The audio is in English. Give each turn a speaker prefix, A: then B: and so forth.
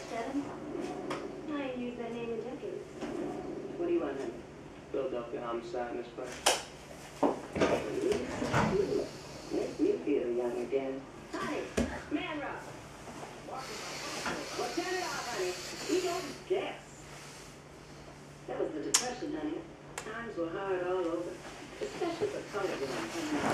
A: Seven. I ain't used that name in decades.
B: What do you want, honey?
C: Philadelphia homicide, Miss Black.
B: Makes me feel young again. Honey, man rock. Well, turn it off, honey. We don't guess. That was the Depression, honey. Times were hard all over, especially for colored women